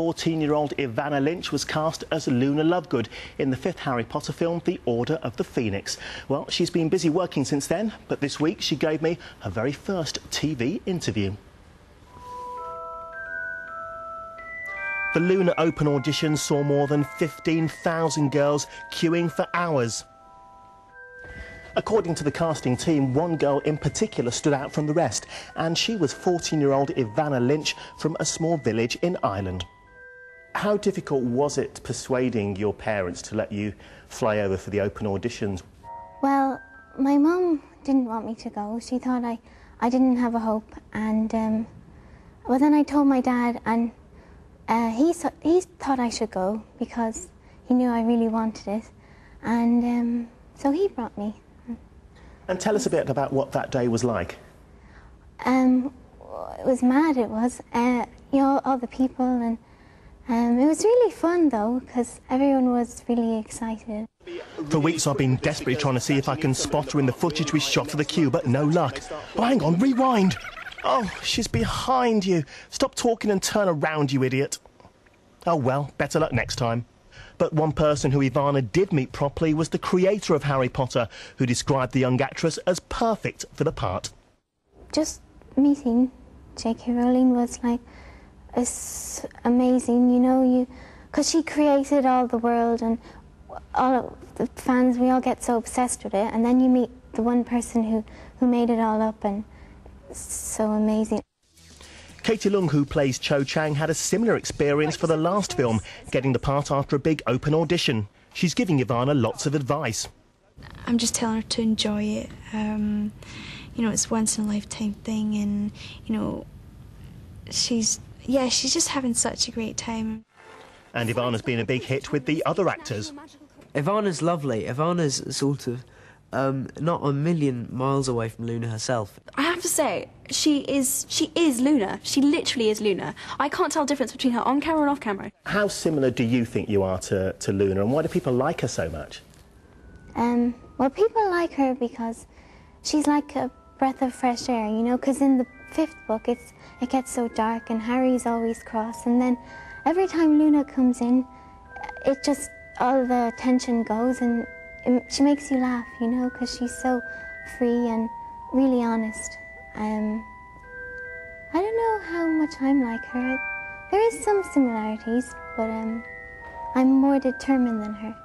14-year-old Evanna Lynch was cast as Luna Lovegood in the fifth Harry Potter film, The Order of the Phoenix. Well, she's been busy working since then, but this week she gave me her very first TV interview. The Luna Open audition saw more than 15,000 girls queuing for hours. According to the casting team, one girl in particular stood out from the rest, and she was 14-year-old Evanna Lynch from a small village in Ireland. How difficult was it persuading your parents to let you fly over for the open auditions? Well, my mum didn't want me to go. She thought I, I didn't have a hope, and um, well, then I told my dad, and uh, he he thought I should go because he knew I really wanted it, and um, so he brought me. And tell us a bit about what that day was like. Um, it was mad. It was, uh, you know, all the people, and um, it was really fun though because everyone was really excited. For weeks I've been desperately trying to see if I can spot her in the footage we shot for the queue, but no luck. Oh, hang on, rewind. Oh, she's behind you. Stop talking and turn around, you idiot. Oh well, better luck next time. But one person who Evanna did meet properly was the creator of Harry Potter, who described the young actress as perfect for the part. Just meeting J.K. Rowling was like, it's amazing, you know, you, because she created all the world and all the fans, we all get so obsessed with it, and then you meet the one person who, who made it all up, and it's so amazing. Katie Leung, who plays Cho Chang, had a similar experience for the last film, getting the part after a big open audition. She's giving Evanna lots of advice. I'm just telling her to enjoy it. Um, you know, it's once in a lifetime thing, and you know, she's yeah, she's just having such a great time. And Evanna's been a big hit with the other actors. Evanna's lovely. Evanna's sort of um, not a million miles away from Luna herself. I have to say, she is she is Luna. She literally is Luna. I can't tell the difference between her on camera and off camera. How similar do you think you are to, to Luna, and why do people like her so much? Um, well, people like her because she's like a breath of fresh air, you know, because in the fifth book it's it gets so dark and Harry's always cross, and then every time Luna comes in, it just all the tension goes and she makes you laugh, you know, because she's so free and really honest. Um, I don't know how much I'm like her. There is some similarities, but um, I'm more determined than her.